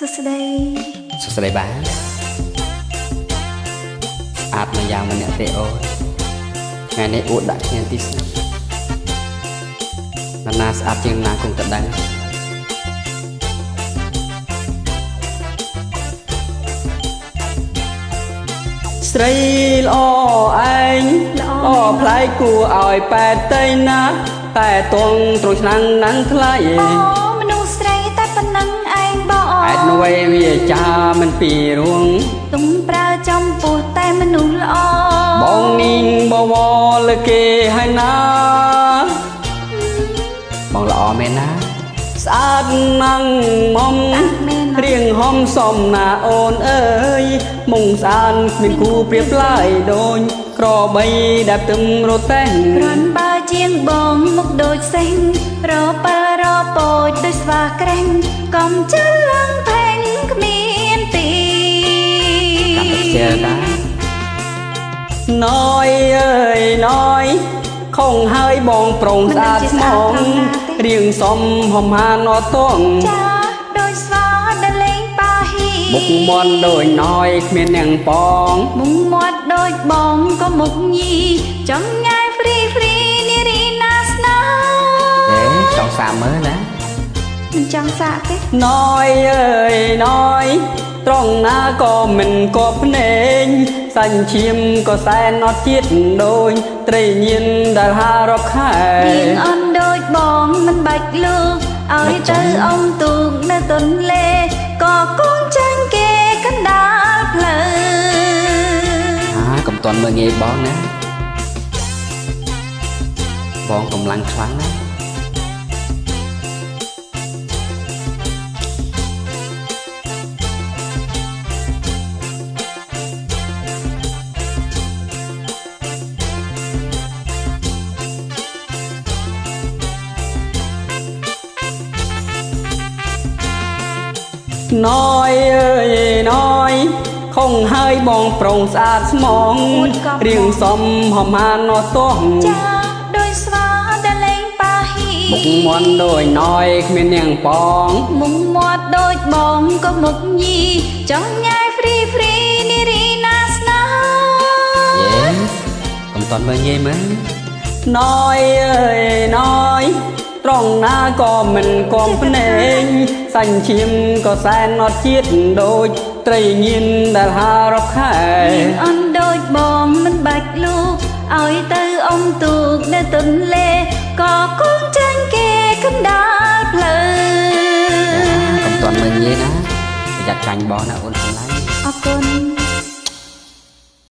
សួស្តីសួស្តីបាទស្អាតមកយ៉ាងម្នាក់ទេអូនថ្ងៃនេះអួតដាក់គ្នាទីស្នាក់ណានាស្អាតជាងណាគង់តដឹងស្រីល្អឯងល្អប្លែកគួរឲ្យប៉ែតតៃណាតែតងត្រង់ឆ្នាំងណាំងថ្លៃអូហេតុ អ្វីវាចាមិនពីរួងទុំប្រើចំពោះតែមនុស្សល្អបងនីងបវរលើគេហើយណាបងល្អមែនណាស្អាតណាំងមុំរៀងហំសំណាអូនអើយមុងស្អាតគ្មានគូប្រៀបឡើយដូចក្របីដែលទឹមរទេះគ្រាន់បើជាងបងមុខដូចសេះរប៉លរពោចដូចស្វាក្រែងកំចិលឡើង តាណយអើយណយខំហើយបងប្រុងស្អាតស្មងរៀងសំហំហានអត់តងចាដូចស្វាដែលលេងប៉ាហ៊ីមុខមន់ដូចណយគ្មានអ្នកបងមុខមាត់ដូចបងក៏មុខញីចំងាយហ្វ្រីហ្វ្រីនារីណាស្នាអេចង់សាមើលណាមិនចង់សាកទេណយអើយណយ ត្រង់ណាក៏មិនគប់ភ្នែងសាញ់ឈាមក៏សែនអត់ជាតិដូចត្រីញៀនដែលហារកខែរៀងអន់ដូចបងមិនបាច់លូកឲ្យទៅអងទូកនៅទន្លេក៏កូនចាញ់គេកណ្ដាលផ្លូវអាកំតន់មើលងាយបងណាបងកម្លាំងខ្លាំងណា ណយអើយណយខំហើយបងប្រុងស្អាតស្មងរៀងសំហមានអត់ទោះចាដោយស្វាដែលលេងប៉ាហ៊ីមុខមន់ដូចណយគ្មាននាងបងមុខមាត់ដូចបងក៏មុខញីចង់ញ៉ាយហ្វ្រីហ្វ្រីនារីណាស្នាយេកុំតន់មើលងាយមើលណយអើយណយ ត្រង់ណាក៏មិនគំភ្នែងសាញ់ឈាមក៏សែនអត់ជាតិដូចត្រីញៀនដែលហារកខែអន់ដូចបងមិនបាច់លូកឲ្យទៅអុំទូកនៅទន្លេក៏គង់ចាញ់គេកណ្ដាលផ្លូវកុំតន់មើលងាយណាប្រយ័ត្នចាញ់បងណាអូនស្រឡាញ់អរគុណ